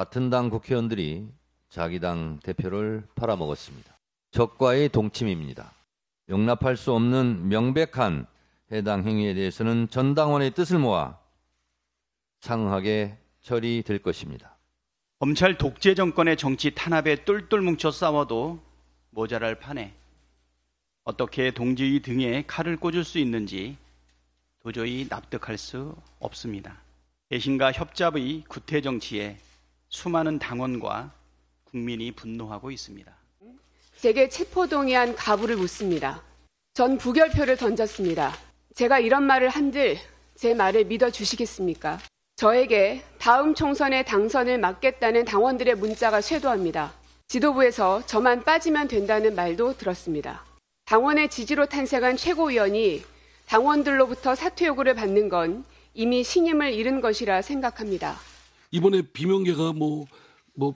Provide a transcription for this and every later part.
같은 당 국회의원들이 자기 당 대표를 팔아먹었습니다. 적과의 동침입니다. 용납할 수 없는 명백한 해당 행위에 대해서는 전당원의 뜻을 모아 상응하게 처리될 것입니다. 검찰 독재 정권의 정치 탄압에 똘똘 뭉쳐 싸워도 모자랄 판에 어떻게 동지의 등에 칼을 꽂을 수 있는지 도저히 납득할 수 없습니다. 배신과 협잡의 구태 정치에 수많은 당원과 국민이 분노하고 있습니다. 제게 체포동의안 가부를 묻습니다. 전 부결표를 던졌습니다. 제가 이런 말을 한들 제 말을 믿어주시겠습니까? 저에게 다음 총선에 당선을 막겠다는 당원들의 문자가 쇄도합니다. 지도부에서 저만 빠지면 된다는 말도 들었습니다. 당원의 지지로 탄생한 최고위원이 당원들로부터 사퇴 요구를 받는 건 이미 신임을 잃은 것이라 생각합니다. 이번에 비명계가 뭐, 뭐,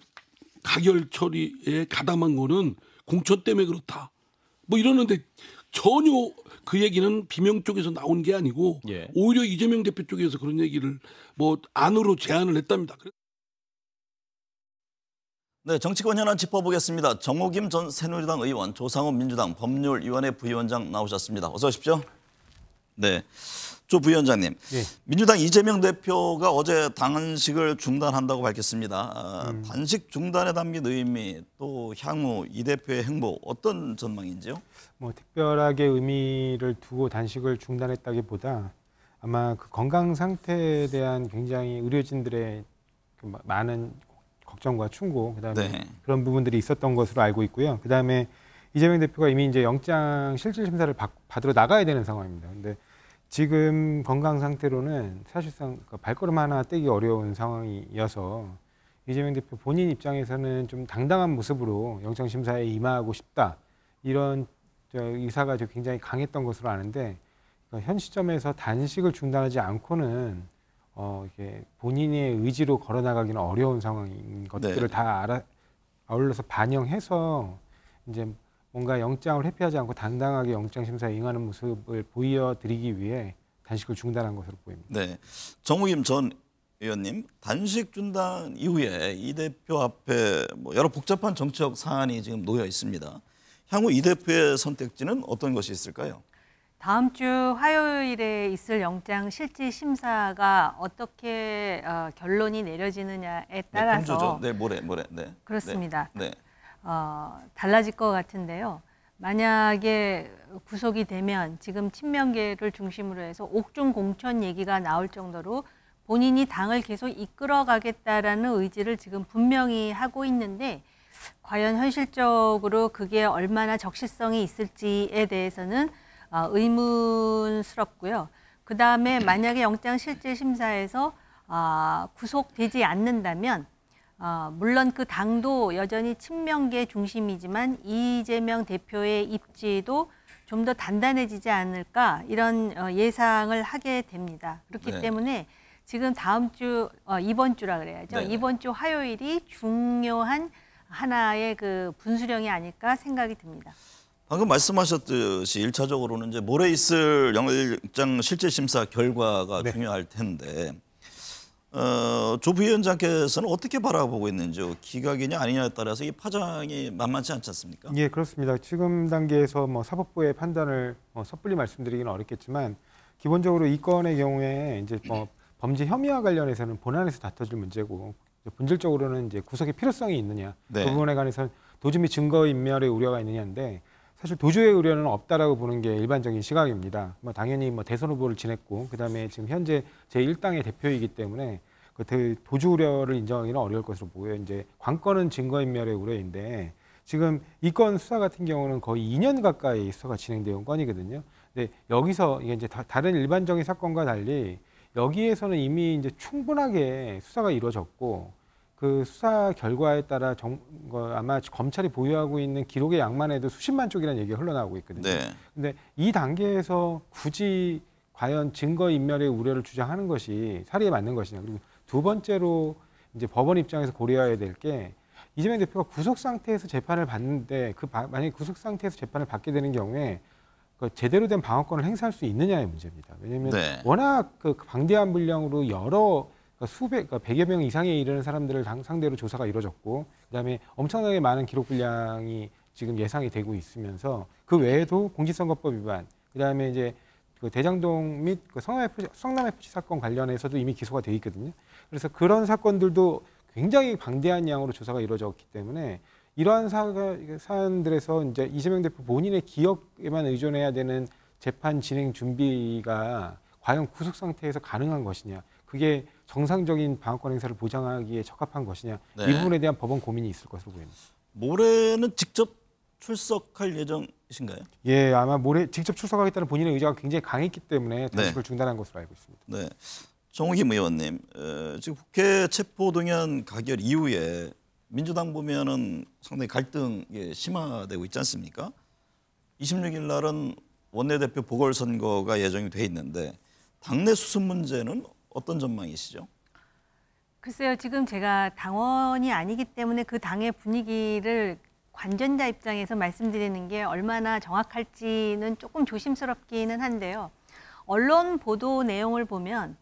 가결 처리에 가담한 거는 공천 때문에 그렇다. 뭐 이러는데 전혀 그 얘기는 비명 쪽에서 나온 게 아니고 예. 오히려 이재명 대표 쪽에서 그런 얘기를 뭐 안으로 제안을 했답니다. 네, 정치권 현안 짚어보겠습니다. 정호김 전 새누리당 의원, 조상훈 민주당 법률위원회 부위원장 나오셨습니다. 어서 오십시오. 네, 조 부위원장님. 예. 민주당 이재명 대표가 어제 단식을 중단한다고 밝혔습니다. 아, 음. 단식 중단에 담긴 의미 또 향후 이 대표의 행보 어떤 전망인지요? 뭐 특별하게 의미를 두고 단식을 중단했다기보다 아마 그 건강 상태에 대한 굉장히 의료진들의 그 마- 많은 걱정과 충고 그다음에 네. 그런 부분들이 있었던 것으로 알고 있고요. 그다음에 이재명 대표가 이미 이제 영장 실질 심사를 받, 받으러 나가야 되는 상황입니다. 근데 지금 건강 상태로는 사실상 그 발걸음 하나 떼기 어려운 상황이어서 이재명 대표 본인 입장에서는 좀 당당한 모습으로 영장 심사에 임하고 싶다 이런 저 의사가 좀 굉장히 강했던 것으로 아는데 그현 시점에서 단식을 중단하지 않고는 어 이게 본인의 의지로 걸어 나가기는 어려운 상황인 것들을 네. 다 알아 아울러서 반영해서 이제 뭔가 영장을 회피하지 않고 당당하게 영장 심사에 응하는 모습을 보여드리기 위해 단식을 중단한 것으로 보입니다. 네, 정우김 전 의원님 단식 중단 이후에 이 대표 앞에 뭐 여러 복잡한 정치적 사안이 지금 놓여 있습니다. 향후 이 대표의 선택지는 어떤 것이 있을까요? 다음 주 화요일에 있을 영장 실질 심사가 어떻게 어, 결론이 내려지느냐에 네, 따라서 공조죠. 네, 모레 모레. 네. 그렇습니다. 네. 네. 어, 달라질 것 같은데요. 만약에 구속이 되면 지금 친명계를 중심으로 해서 옥중 공천 얘기가 나올 정도로 본인이 당을 계속 이끌어가겠다라는 의지를 지금 분명히 하고 있는데 과연 현실적으로 그게 얼마나 적실성이 있을지에 대해서는 어, 의문스럽고요. 그 다음에 만약에 영장 실질 심사에서 아, 구속되지 않는다면 어, 물론 그 당도 여전히 친명계 중심이지만 이재명 대표의 입지도 좀 더 단단해지지 않을까 이런 어, 예상을 하게 됩니다. 그렇기 네. 때문에 지금 다음 주 어, 이번 주라 그래야죠. 네. 이번 주 화요일이 중요한 하나의 그 분수령이 아닐까 생각이 듭니다. 방금 말씀하셨듯이 일차적으로는 이제 모레 있을 영장 실질 심사 결과가 네. 중요할 텐데 어, 조 부위원장께서는 어떻게 바라보고 있는지요? 기각이냐 아니냐에 따라서 이 파장이 만만치 않지 않습니까? 예, 그렇습니다. 지금 단계에서 뭐 사법부의 판단을 뭐 섣불리 말씀드리기는 어렵겠지만 기본적으로 이 건의 경우에 이제 뭐 범죄 혐의와 관련해서는 본안에서 다퉈질 문제고 이제 본질적으로는 이제 구속의 필요성이 있느냐 네. 그 부분에 관해서는 도주 및 증거 인멸의 우려가 있느냐인데 사실 도주의 우려는 없다라고 보는 게 일반적인 시각입니다. 뭐 당연히 뭐 대선 후보를 지냈고 그다음에 지금 현재 제 1당의 대표이기 때문에 그 대- 도주 우려를 인정하기는 어려울 것으로 보여요. 이제 관건은 증거 인멸의 우려인데 지금 이 건 수사 같은 경우는 거의 2년 가까이 수사가 진행되어 온 건이거든요. 근데 여기서 이게 이제 다, 다른 일반적인 사건과 달리 여기에서는 이미 이제 충분하게 수사가 이루어졌고 그 수사 결과에 따라 정, 거 아마 검찰이 보유하고 있는 기록의 양만 해도 수십만 쪽이라는 얘기가 흘러나오고 있거든요. 네. 근데 이 단계에서 굳이 과연 증거 인멸의 우려를 주장하는 것이 사리에 맞는 것이냐 그리고 두 번째로 이제 법원 입장에서 고려해야 될 게 이재명 대표가 구속 상태에서 재판을 받는데 그 바- 만약에 구속 상태에서 재판을 받게 되는 경우에 그 제대로 된 방어권을 행사할 수 있느냐의 문제입니다. 왜냐하면 네. 워낙 그 방대한 분량으로 여러 그러니까 수백, 그러니까 100여 명 이상에 이르는 사람들을 당- 상대로 조사가 이루어졌고 그다음에 엄청나게 많은 기록 분량이 지금 예상이 되고 있으면서 그 외에도 공직선거법 위반, 그다음에 이제 그 대장동 및그 성남 FC, 성남 사건 관련해서도 이미 기소가 돼 있거든요. 그래서 그런 사건들도 굉장히 방대한 양으로 조사가 이루어졌기 때문에 이러한 사안들에서 이제 이재명 대표 본인의 기억에만 의존해야 되는 재판 진행 준비가 과연 구속 상태에서 가능한 것이냐, 그게 정상적인 방어권 행사를 보장하기에 적합한 것이냐, 네. 이 부분에 대한 법원 고민이 있을 것으로 보입니다. 모레는 직접 출석할 예정이신가요? 예, 아마 모레 직접 출석하겠다는 본인의 의지가 굉장히 강했기 때문에 단식을 네. 중단한 것으로 알고 있습니다. 네. 정우김 의원님, 어, 지금 국회 체포동의안 가결 이후에 민주당 보면은 상당히 갈등이 심화되고 있지 않습니까? 26일 날은 원내대표 보궐선거가 예정이 돼 있는데 당내 수습 문제는 어떤 전망이시죠? 글쎄요, 지금 제가 당원이 아니기 때문에 그 당의 분위기를 관전자 입장에서 말씀드리는 게 얼마나 정확할지는 조금 조심스럽기는 한데요. 언론 보도 내용을 보면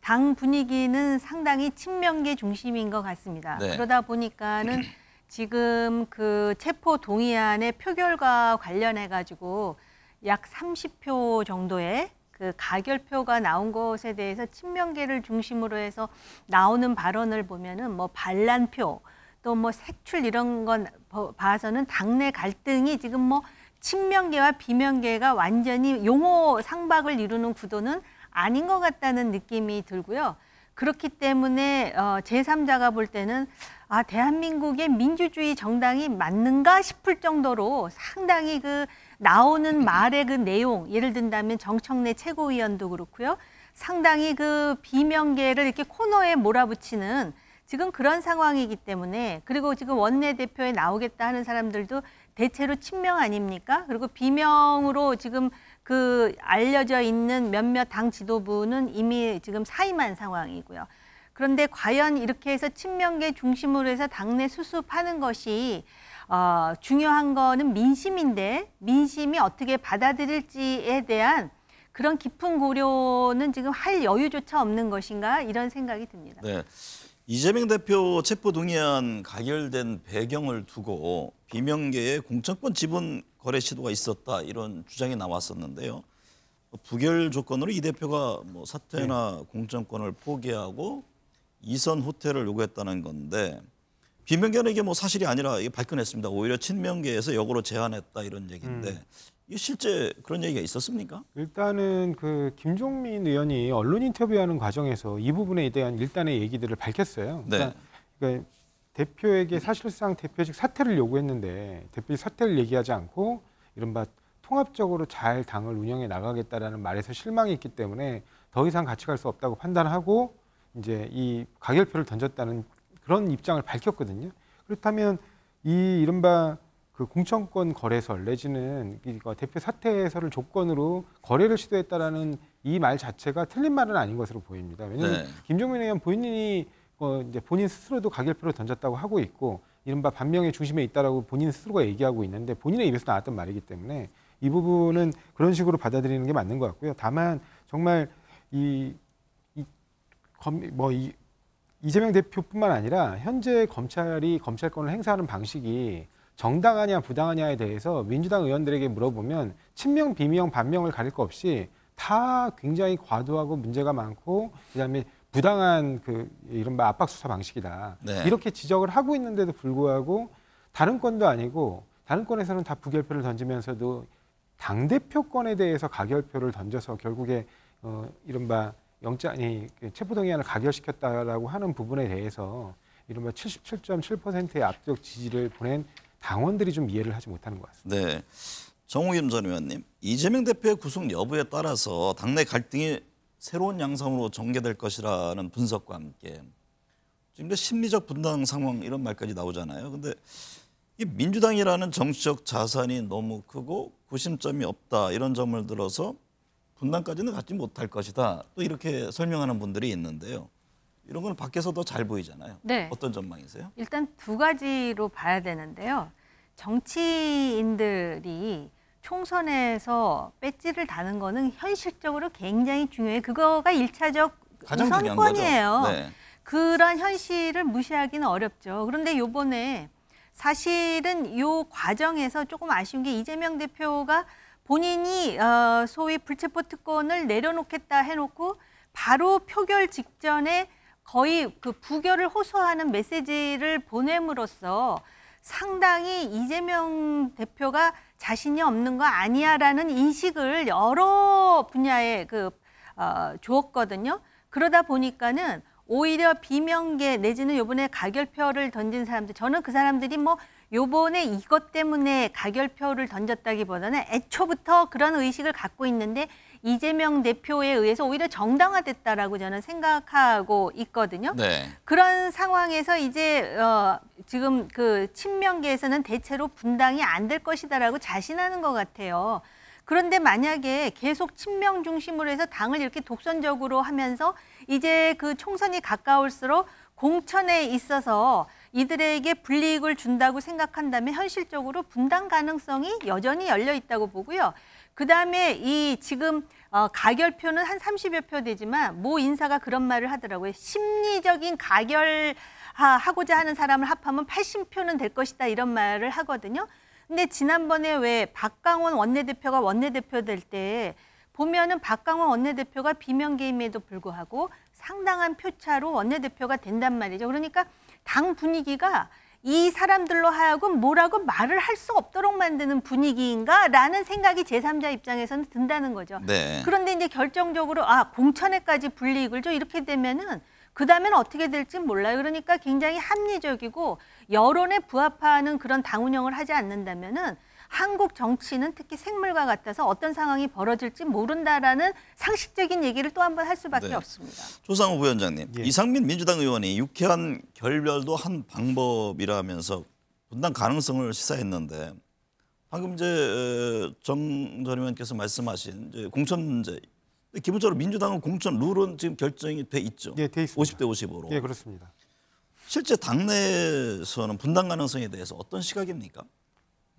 당 분위기는 상당히 친명계 중심인 것 같습니다. 네. 그러다 보니까는 지금 그 체포 동의안의 표결과 관련해 가지고 약 30표 정도의 그 가결표가 나온 것에 대해서 친명계를 중심으로 해서 나오는 발언을 보면은 뭐 반란표 또 뭐 색출 이런 건 버- 봐서는 당내 갈등이 지금 뭐 친명계와 비명계가 완전히 용호 상박을 이루는 구도는 아닌 것 같다는 느낌이 들고요. 그렇기 때문에 어, 제3자가 볼 때는 아 대한민국의 민주주의 정당이 맞는가 싶을 정도로 상당히 그 나오는 말의 그 내용 예를 든다면 정청래 최고위원도 그렇고요. 상당히 그 비명계를 이렇게 코너에 몰아붙이는 지금 그런 상황이기 때문에 그리고 지금 원내대표에 나오겠다 하는 사람들도 대체로 친명 아닙니까? 그리고 비명으로 지금 그 알려져 있는 몇몇 당 지도부는 이미 지금 사임한 상황이고요. 그런데 과연 이렇게 해서 친명계 중심으로 해서 당내 수습하는 것이 어, 중요한 거는 민심인데 민심이 어떻게 받아들일지에 대한 그런 깊은 고려는 지금 할 여유조차 없는 것인가 이런 생각이 듭니다. 네. 이재명 대표 체포동의안 가결된 배경을 두고 비명계의 공천권 지분 거래 시도가 있었다 이런 주장이 나왔었는데요. 부결 조건으로 이 대표가 뭐 사퇴나 공천권을 포기하고 이선 후퇴를 요구했다는 건데 비명계는 이게 뭐 사실이 아니라 이게 발끈했습니다. 오히려 친명계에서 역으로 제안했다 이런 얘기인데 이게 실제 그런 얘기가 있었습니까? 일단은 그 김종민 의원이 언론 인터뷰하는 과정에서 이 부분에 대한 일단의 얘기들을 밝혔어요. 네. 그러니까, 그러니까 대표에게 사실상 대표직 사퇴를 요구했는데 대표직 사퇴를 얘기하지 않고 이른바 통합적으로 잘 당을 운영해 나가겠다라는 말에서 실망이 있기 때문에 더 이상 같이 갈 수 없다고 판단하고 이제 이 가결표를 던졌다는 그런 입장을 밝혔거든요. 그렇다면 이 이른바 그 공천권 거래설 내지는 대표 사퇴설을 조건으로 거래를 시도했다라는 이 말 자체가 틀린 말은 아닌 것으로 보입니다. 왜냐하면 네. 김종민 의원 본인이 어 이제 본인 스스로도 가결표를 던졌다고 하고 있고 이른바 반명의 중심에 있다라고 본인 스스로가 얘기하고 있는데 본인의 입에서 나왔던 말이기 때문에 이 부분은 그런 식으로 받아들이는 게 맞는 것 같고요. 다만 정말 이, 이 검, 뭐 이, 이재명 대표뿐만 아니라 현재 검찰이 검찰권을 행사하는 방식이 정당하냐 부당하냐에 대해서 민주당 의원들에게 물어보면 친명, 비명, 반명을 가릴 거 없이 다 굉장히 과도하고 문제가 많고 그다음에 부당한 그 이른바 압박 수사 방식이다. 네. 이렇게 지적을 하고 있는데도 불구하고 다른 건도 아니고 다른 건에서는 다 부결표를 던지면서도 당 대표권에 대해서 가결표를 던져서 결국에 어, 이른바 영장이 그 체포 동의안을 가결시켰다라고 하는 부분에 대해서 이른바 77.7%의 압도적 지지를 보낸 당원들이 좀 이해를 하지 못하는 것 같습니다. 네. 정우겸 전 의원님, 이재명 대표의 구속 여부에 따라서 당내 갈등이 새로운 양상으로 전개될 것이라는 분석과 함께 지금 심리적 분당 상황 이런 말까지 나오잖아요. 근데 이 민주당이라는 정치적 자산이 너무 크고 구심점이 없다 이런 점을 들어서 분당까지는 갖지 못할 것이다. 또 이렇게 설명하는 분들이 있는데요. 이런 건 밖에서도 잘 보이잖아요. 네. 어떤 전망이세요? 일단 두 가지로 봐야 되는데요. 정치인들이 총선에서 배지를 다는 거는 현실적으로 굉장히 중요해요. 그거가 일차적. 우선권이에요. 네. 그런 현실을 무시하기는 어렵죠. 그런데 요번에 사실은 요 과정에서 조금 아쉬운 게 이재명 대표가 본인이 어, 소위 불체포 특권을 내려놓겠다 해놓고 바로 표결 직전에 거의 그 부결을 호소하는 메시지를 보냄으로써 상당히 이재명 대표가 자신이 없는 거 아니야라는 인식을 여러 분야에 그 어, 주었거든요. 그러다 보니까는 오히려 비명계 내지는 요번에 가결표를 던진 사람들 저는 그 사람들이 뭐 요번에 이것 때문에 가결표를 던졌다기보다는 애초부터 그런 의식을 갖고 있는데 이재명 대표에 의해서 오히려 정당화됐다라고 저는 생각하고 있거든요. 네. 그런 상황에서 이제 어, 지금 그 친명계에서는 대체로 분당이 안 될 것이다라고 자신하는 것 같아요. 그런데 만약에 계속 친명 중심으로 해서 당을 이렇게 독선적으로 하면서 이제 그 총선이 가까울수록 공천에 있어서 이들에게 불이익을 준다고 생각한다면 현실적으로 분당 가능성이 여전히 열려 있다고 보고요. 그 다음에 이 지금 어, 가결표는 한 30여 표 되지만 모 인사가 그런 말을 하더라고요. 심리적인 가결 하- 하고자 하는 사람을 합하면 80표는 될 것이다 이런 말을 하거든요. 근데 지난번에 왜 박강원 원내대표가 원내대표 될 때 보면은 박강원 원내대표가 비명계임에도 불구하고 상당한 표차로 원내대표가 된단 말이죠. 그러니까 당 분위기가 이 사람들로 하여금 뭐라고 말을 할 수 없도록 만드는 분위기인가라는 생각이 제3자 입장에서는 든다는 거죠. 네. 그런데 이제 결정적으로 아 공천에까지 불이익을 줘 이렇게 되면은 그 다음에는 어떻게 될지 몰라요. 그러니까 굉장히 합리적이고 여론에 부합하는 그런 당 운영을 하지 않는다면은 한국 정치는 특히 생물과 같아서 어떤 상황이 벌어질지 모른다라는 상식적인 얘기를 또 한 번 할 수밖에 네. 없습니다. 조상우 부위원장님, 예. 이상민 민주당 의원이 유쾌한 결별도 한 방법이라면서 분당 가능성을 시사했는데 방금 이제 어, 정전 의원께서 말씀하신 이제 공천 문제 기본적으로 민주당은 공천 룰은 지금 결정이 돼 있죠. 예, 돼 있습니다. 50대 50으로. 예, 그렇습니다. 실제 당내에서는 분당 가능성에 대해서 어떤 시각입니까?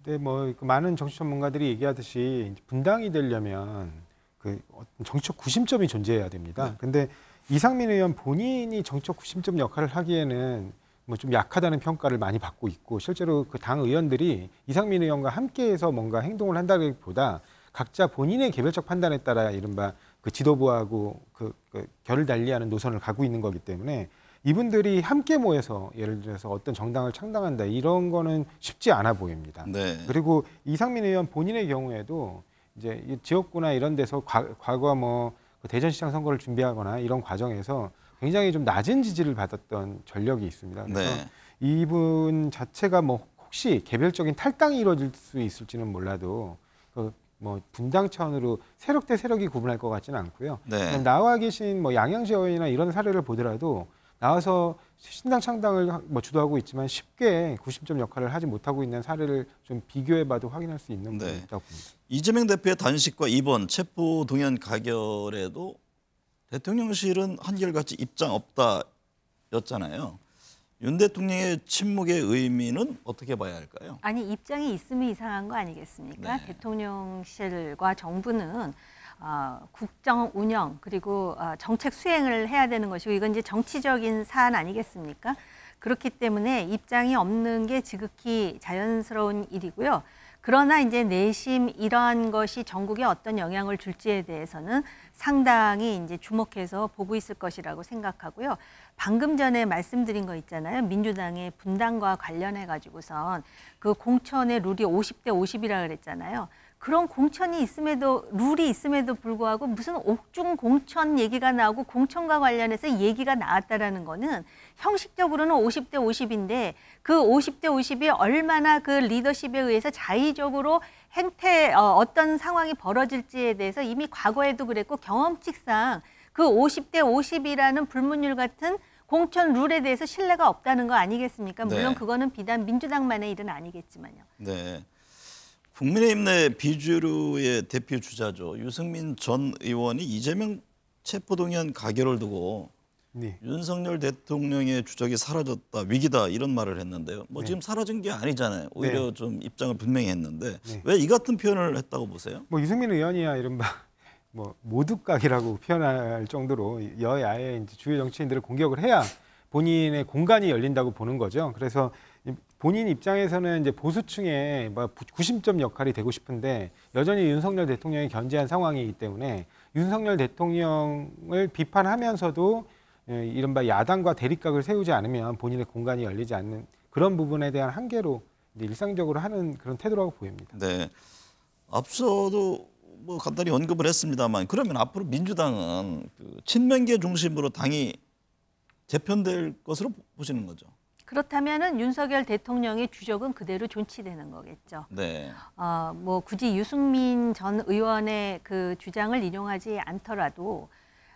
근데 뭐그 많은 정치 전문가들이 얘기하듯이 분당이 되려면 그 어떤 정치적 구심점이 존재해야 됩니다. 네. 근데 이상민 의원 본인이 정치적 구심점 역할을 하기에는 뭐 좀 약하다는 평가를 많이 받고 있고 실제로 그 당 의원들이 이상민 의원과 함께해서 뭔가 행동을 한다기보다 각자 본인의 개별적 판단에 따라 이른바 그 지도부하고 그, 그 결을 달리하는 노선을 가고 있는 거기 때문에 이분들이 함께 모여서 예를 들어서 어떤 정당을 창당한다 이런 거는 쉽지 않아 보입니다. 네. 그리고 이상민 의원 본인의 경우에도 이제 이 지역구나 이런 데서 과, 과거 뭐그 대전시장 선거를 준비하거나 이런 과정에서 굉장히 좀 낮은 지지를 받았던 전력이 있습니다. 그래서 네. 이분 자체가 뭐 혹시 개별적인 탈당이 이루어질 수 있을지는 몰라도 그 뭐 분당 차원으로 세력 대 세력이 구분할 것 같지는 않고요. 네. 나와 계신 뭐 양양재 의원이나 이런 사례를 보더라도 나와서 신당 창당을 하- 뭐 주도하고 있지만 쉽게 구심점 역할을 하지 못하고 있는 사례를 좀 비교해봐도 확인할 수 있는 부분이 네. 있다고 봅니다. 이재명 대표의 단식과 이번 체포 동의안 가결에도 대통령실은 한결같이 입장 없다였잖아요. 윤 대통령의 침묵의 의미는 어떻게 봐야 할까요? 아니 입장이 있으면 이상한 거 아니겠습니까? 네. 대통령실과 정부는 어, 국정 운영 그리고 어, 정책 수행을 해야 되는 것이고 이건 이제 정치적인 사안 아니겠습니까? 그렇기 때문에 입장이 없는 게 지극히 자연스러운 일이고요. 그러나 이제 내심 이러한 것이 전국에 어떤 영향을 줄지에 대해서는 상당히 이제 주목해서 보고 있을 것이라고 생각하고요. 방금 전에 말씀드린 거 있잖아요. 민주당의 분당과 관련해 가지고선 그 공천의 룰이 50대 50이라 그랬잖아요. 그런 공천이 있음에도 룰이 있음에도 불구하고 무슨 옥중 공천 얘기가 나오고 공천과 관련해서 얘기가 나왔다라는 거는 형식적으로는 50대 50인데 그 50대 50이 얼마나 그 리더십에 의해서 자의적으로 행태 어, 어떤 상황이 벌어질지에 대해서 이미 과거에도 그랬고 경험칙상 그 50대 50이라는 불문율 같은 공천 룰에 대해서 신뢰가 없다는 거 아니겠습니까? 물론 네. 그거는 비단 민주당만의 일은 아니겠지만요. 네. 국민의힘 내 비주류의 대표 주자죠. 유승민 전 의원이 이재명 체포동의안 가결을 두고 네. 윤석열 대통령의 주적이 사라졌다 위기다 이런 말을 했는데요. 뭐 네. 지금 사라진 게 아니잖아요. 오히려 네. 좀 입장을 분명히 했는데 네. 왜이 같은 표현을 했다고 보세요? 뭐 유승민 의원이야 이른바 뭐 모두각이라고 표현할 정도로 여야의 주요 정치인들을 공격을 해야 본인의 공간이 열린다고 보는 거죠. 그래서 이 본인 입장에서는 이제 보수층의 뭐 구심점 역할이 되고 싶은데 여전히 윤석열 대통령이 견제한 상황이기 때문에 윤석열 대통령을 비판하면서도 예, 이른바 야당과 대립각을 세우지 않으면 본인의 공간이 열리지 않는 그런 부분에 대한 한계로 일상적으로 하는 그런 태도라고 보입니다. 네. 앞서도 뭐 간단히 언급을 했습니다만 그러면 앞으로 민주당은 그 친명계 중심으로 당이 재편될 것으로 보시는 거죠. 그렇다면은 윤석열 대통령의 주적은 그대로 존치되는 거겠죠. 네. 어, 뭐 굳이 유승민 전 의원의 그 주장을 인용하지 않더라도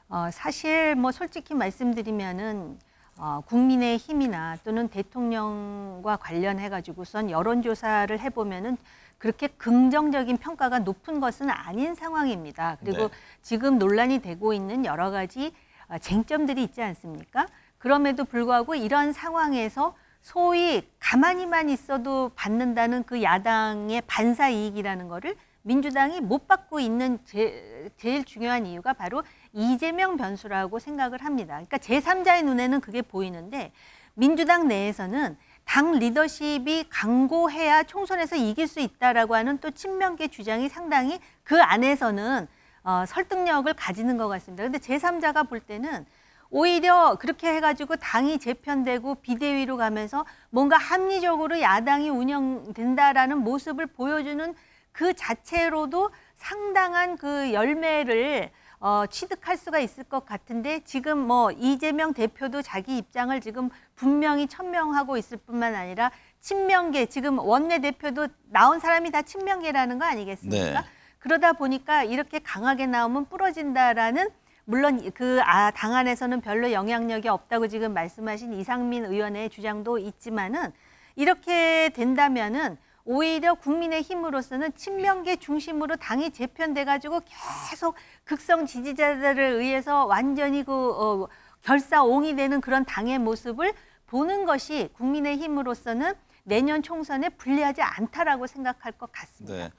어, 사실 뭐 솔직히 말씀드리면은 어, 국민의 힘이나 또는 대통령과 관련해 가지고선 여론조사를 해보면은 그렇게 긍정적인 평가가 높은 것은 아닌 상황입니다. 그리고 네. 지금 논란이 되고 있는 여러 가지 어, 쟁점들이 있지 않습니까? 그럼에도 불구하고 이런 상황에서 소위 가만히만 있어도 받는다는 그 야당의 반사 이익이라는 거를 민주당이 못 받고 있는 제, 제일 중요한 이유가 바로 이재명 변수라고 생각을 합니다. 그러니까 제3자의 눈에는 그게 보이는데 민주당 내에서는 당 리더십이 강고해야 총선에서 이길 수 있다라고 하는 또 친명계 주장이 상당히 그 안에서는 어, 설득력을 가지는 것 같습니다. 근데 제3자가 볼 때는 오히려 그렇게 해가지고 당이 재편되고 비대위로 가면서 뭔가 합리적으로 야당이 운영된다라는 모습을 보여주는 그 자체로도 상당한 그 열매를 어, 취득할 수가 있을 것 같은데 지금 뭐 이재명 대표도 자기 입장을 지금 분명히 천명하고 있을 뿐만 아니라 친명계 지금 원내 대표도 나온 사람이 다 친명계라는 거 아니겠습니까? 네. 그러다 보니까 이렇게 강하게 나오면 부러진다라는 물론 그 아, 당 안에서는 별로 영향력이 없다고 지금 말씀하신 이상민 의원의 주장도 있지만은 이렇게 된다면은 오히려 국민의 힘으로서는 친명계 중심으로 당이 재편돼 가지고 계속 극성 지지자들을 의해서 완전히 그 어, 결사옹이 되는 그런 당의 모습을 보는 것이 국민의 힘으로서는 내년 총선에 불리하지 않다라고 생각할 것 같습니다. 네.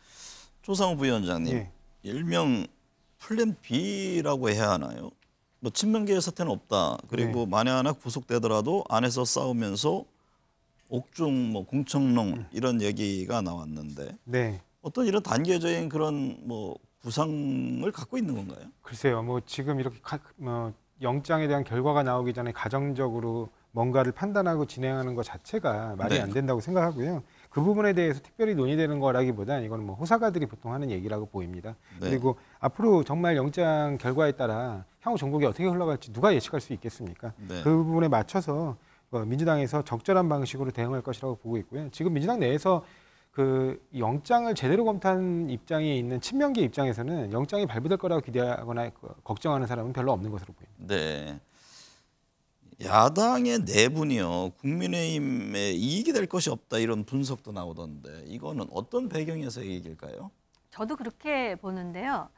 조상우 부위원장님, 네. 일명 플랜 B라고 해야 하나요? 뭐 친명계 사태는 없다. 그리고 만에 하나 구속되더라도 안에서 싸우면서 옥중 뭐 공청농 이런 얘기가 나왔는데 네. 어떤 이런 단계적인 그런 뭐 구상을 갖고 있는 건가요? 글쎄요, 뭐 지금 이렇게 가, 뭐 영장에 대한 결과가 나오기 전에 가정적으로 뭔가를 판단하고 진행하는 것 자체가 말이 네. 안 된다고 생각하고요. 그 부분에 대해서 특별히 논의되는 거라기보다는 이건 뭐 호사가들이 보통 하는 얘기라고 보입니다. 네. 그리고 앞으로 정말 영장 결과에 따라 향후 전국이 어떻게 흘러갈지 누가 예측할 수 있겠습니까? 네. 그 부분에 맞춰서 어, 민주당에서 적절한 방식으로 대응할 것이라고 보고 있고요. 지금 민주당 내에서 그 영장을 제대로 검토한 입장에 있는 친명계 입장에서는 영장이 발부될 거라고 기대하거나 그 걱정하는 사람은 별로 없는 것으로 보입니다. 네. 야당의 내분이요 국민의힘에 이익이 될 것이 없다 이런 분석도 나오던데 이거는 어떤 배경에서 얘기일까요? 저도 그렇게 보는데요.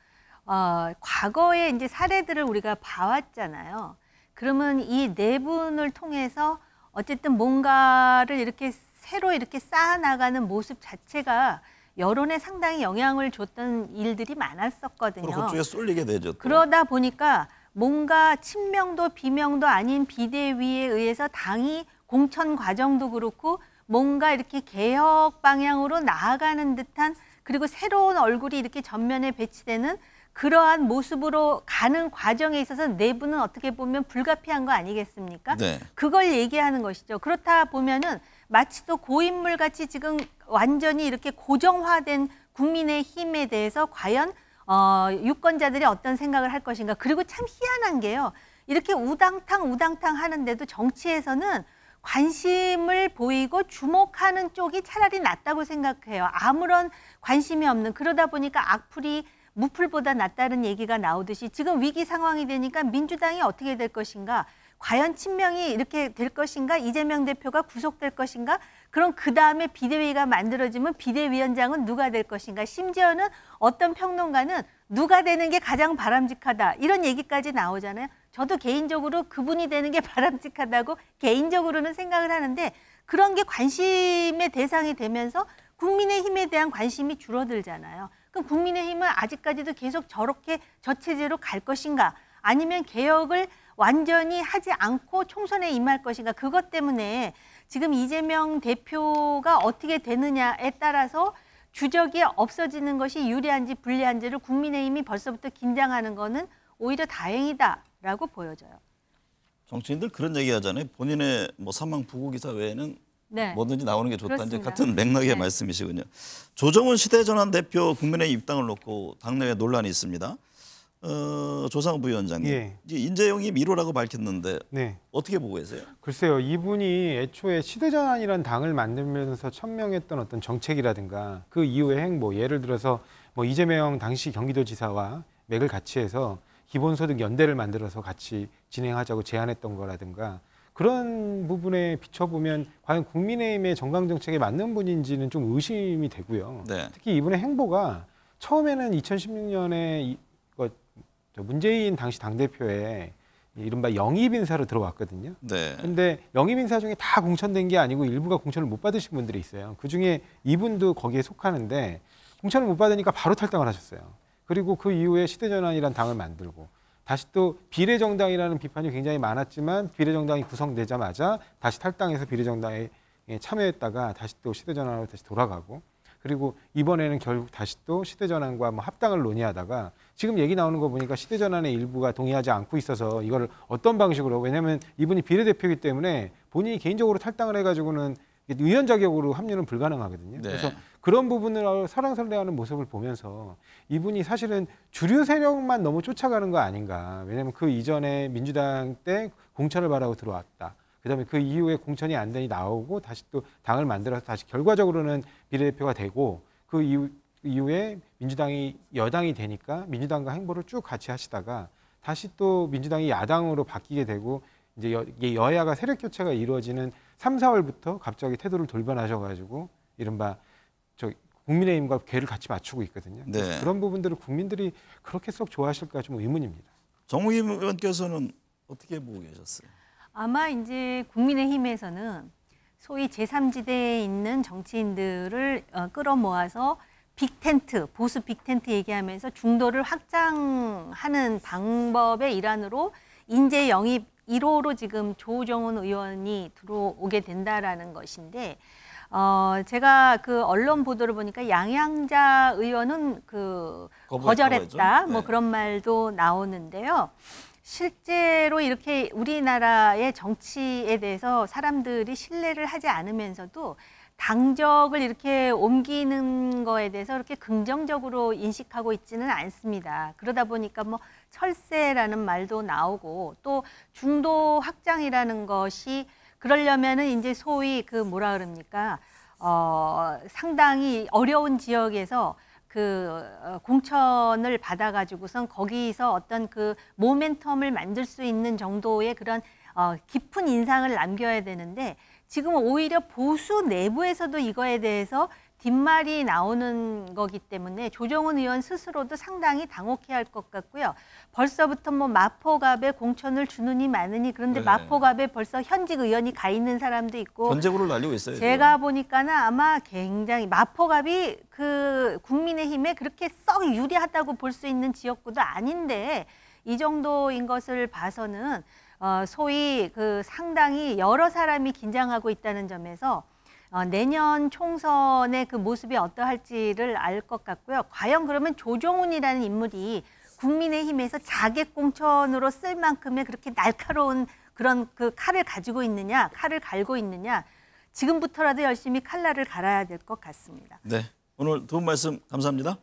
어, 과거에 이제 사례들을 우리가 봐왔잖아요. 그러면 이 내분을 통해서 어쨌든 뭔가를 이렇게 새로 이렇게 쌓아나가는 모습 자체가 여론에 상당히 영향을 줬던 일들이 많았었거든요. 그쪽에 쏠리게 되죠. 또. 그러다 보니까 뭔가 친명도 비명도 아닌 비대위에 의해서 당이 공천 과정도 그렇고 뭔가 이렇게 개혁 방향으로 나아가는 듯한 그리고 새로운 얼굴이 이렇게 전면에 배치되는 그러한 모습으로 가는 과정에 있어서 내부는 어떻게 보면 불가피한 거 아니겠습니까? 네. 그걸 얘기하는 것이죠. 그렇다 보면은 마치 또 고인물 같이 지금 완전히 이렇게 고정화된 국민의 힘에 대해서 과연 어, 유권자들이 어떤 생각을 할 것인가. 그리고 참 희한한 게요. 이렇게 우당탕 우당탕 하는데도 정치에서는 관심을 보이고 주목하는 쪽이 차라리 낫다고 생각해요. 아무런 관심이 없는 그러다 보니까 악플이 무풀보다 낫다는 얘기가 나오듯이 지금 위기 상황이 되니까 민주당이 어떻게 될 것인가? 과연 친명이 이렇게 될 것인가? 이재명 대표가 구속될 것인가? 그럼 그 다음에 비대위가 만들어지면 비대위원장은 누가 될 것인가? 심지어는 어떤 평론가는 누가 되는 게 가장 바람직하다 이런 얘기까지 나오잖아요. 저도 개인적으로 그분이 되는 게 바람직하다고 개인적으로는 생각을 하는데 그런 게 관심의 대상이 되면서 국민의힘에 대한 관심이 줄어들잖아요. 그럼 국민의힘은 아직까지도 계속 저렇게 저체제로 갈 것인가? 아니면 개혁을 완전히 하지 않고 총선에 임할 것인가 그것 때문에 지금 이재명 대표가 어떻게 되느냐에 따라서 주적이 없어지는 것이 유리한지 불리한지를 국민의힘이 벌써부터 긴장하는 거는 오히려 다행이다라고 보여져요. 정치인들 그런 얘기 하잖아요. 본인의 뭐 사망 부고 기사 외에는 네. 뭐든지 나오는 게 좋다. 이제 그렇습니다. 같은 맥락의 네. 말씀이시군요. 조정훈 시대전환 대표 국민의힘 입당을 놓고 당내에 논란이 있습니다. 어, 조상우 부위원장님, 예. 이제 인재영입 1호라고 밝혔는데 네. 어떻게 보고 계세요? 글쎄요, 이분이 애초에 시대전환이라는 당을 만들면서 천명했던 어떤 정책이라든가 그 이후의 행보, 예를 들어서 뭐 이재명 당시 경기도지사와 맥을 같이 해서 기본소득 연대를 만들어서 같이 진행하자고 제안했던 거라든가 그런 부분에 비춰보면 과연 국민의힘의 정강 정책에 맞는 분인지는 좀 의심이 되고요. 네. 특히 이분의 행보가 처음에는 2016년에 이, 그, 저 문재인 당시 당 대표의 이른바 영입 인사로 들어왔거든요. 네. 근데 영입 인사 중에 다 공천된 게 아니고 일부가 공천을 못 받으신 분들이 있어요. 그 중에 이분도 거기에 속하는데 공천을 못 받으니까 바로 탈당을 하셨어요. 그리고 그 이후에 시대전환이라는 당을 만들고 다시 또 비례정당이라는 비판이 굉장히 많았지만 비례정당이 구성되자마자 다시 탈당해서 비례정당에 참여했다가 다시 또 시대전환으로 다시 돌아가고 그리고 이번에는 결국 다시 또 시대전환과 뭐 합당을 논의하다가 지금 얘기 나오는 거 보니까 시대전환의 일부가 동의하지 않고 있어서 이거를 어떤 방식으로 왜냐하면 이분이 비례대표이기 때문에 본인이 개인적으로 탈당을 해가지고는 의원 자격으로 합류는 불가능하거든요. 네. 그래서 그런 부분을 설랑설레하는 모습을 보면서 이분이 사실은 주류 세력만 너무 쫓아가는 거 아닌가. 왜냐하면 그 이전에 민주당 때 공천을 바라고 들어왔다. 그다음에 그 이후에 공천이 안 되니 나오고 다시 또 당을 만들어서 다시 결과적으로는 비례대표가 되고 그 이후, 이후에 민주당이 여당이 되니까 민주당과 행보를 쭉 같이 하시다가 다시 또 민주당이 야당으로 바뀌게 되고 이제 여, 여야가 세력 교체가 이루어지는 3, 4월부터 갑자기 태도를 돌변하셔가지고 이른바 저 국민의힘과 궤를 같이 맞추고 있거든요. 네. 그런 부분들을 국민들이 그렇게 썩 좋아하실까 좀 의문입니다. 정우임 의원께서는 어떻게 보고 계셨어요? 아마 이제 국민의힘에서는 소위 제3지대에 있는 정치인들을 어, 끌어모아서 빅텐트, 보수 빅텐트 얘기하면서 중도를 확장하는 방법의 일환으로 인재 영입 1호로 지금 조정훈 의원이 들어오게 된다라는 것인데 어, 제가 그 언론 보도를 보니까 양양자 의원은 그 거절했다. 뭐 네. 그런 말도 나오는데요. 실제로 이렇게 우리나라의 정치에 대해서 사람들이 신뢰를 하지 않으면서도 당적을 이렇게 옮기는 거에 대해서 그렇게 긍정적으로 인식하고 있지는 않습니다. 그러다 보니까 뭐 철새라는 말도 나오고 또 중도 확장이라는 것이 그러려면은 이제 소위 그 뭐라 그럽니까? 어, 상당히 어려운 지역에서 그 어, 공천을 받아가지고선 거기서 어떤 그 모멘텀을 만들 수 있는 정도의 그런 어, 깊은 인상을 남겨야 되는데 지금 오히려 보수 내부에서도 이거에 대해서 뒷말이 나오는 거기 때문에 조정훈 의원 스스로도 상당히 당혹해 할 것 같고요. 벌써부터 뭐 마포갑에 공천을 주느니 마느니 그런데 네. 마포갑에 벌써 현직 의원이 가 있는 사람도 있고 전제구를 날리고 있어요. 제가 보니까는 아마 굉장히 마포갑이 그 국민의힘에 그렇게 썩 유리하다고 볼 수 있는 지역구도 아닌데 이 정도인 것을 봐서는 어, 소위 그 상당히 여러 사람이 긴장하고 있다는 점에서 어, 내년 총선의 그 모습이 어떠할지를 알 것 같고요. 과연 그러면 조정훈이라는 인물이 국민의힘에서 자객 공천으로 쓸 만큼의 그렇게 날카로운 그런 그 칼을 가지고 있느냐, 칼을 갈고 있느냐, 지금부터라도 열심히 칼날을 갈아야 될 것 같습니다. 네. 오늘 도움 말씀 감사합니다.